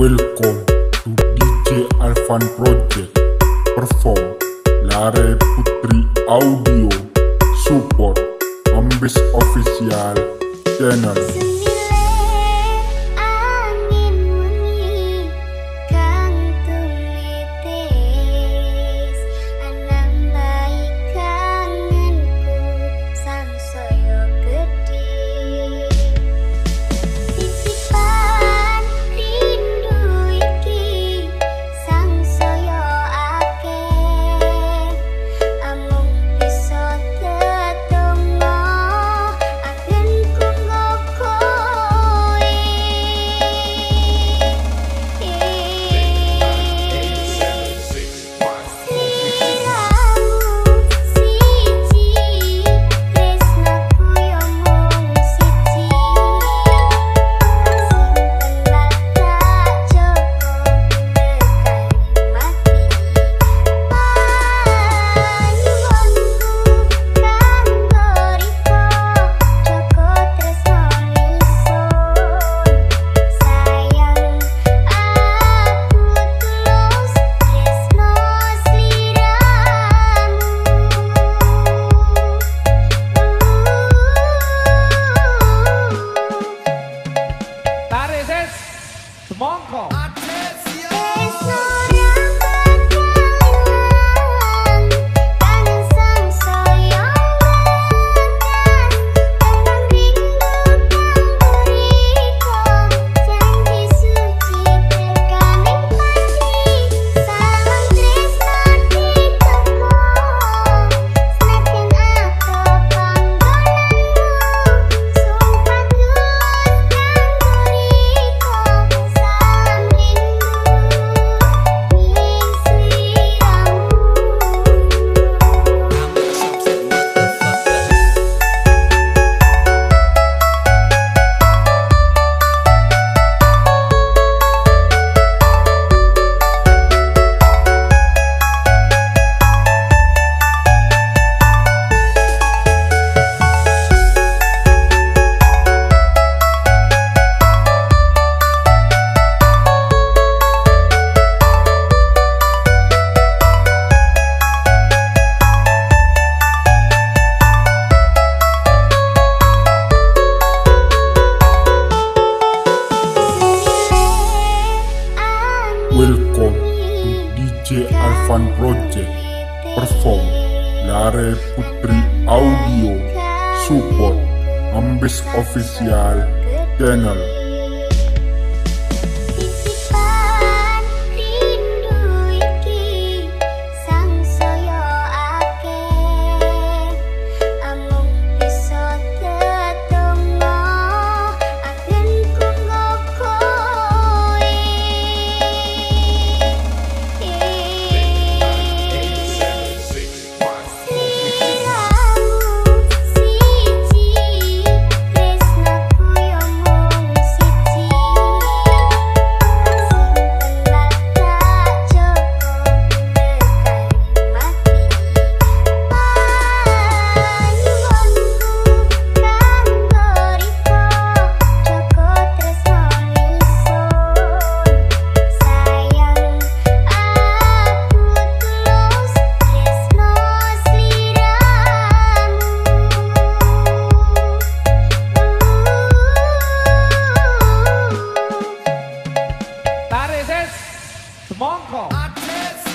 Welcome to DJ Alfan Project. Perform Lare Putri Audio. Support Mbambest Official Channel. Alfan Project. Perform Lare Putri Audio. Support Mbambest Official Channel. The Mongol.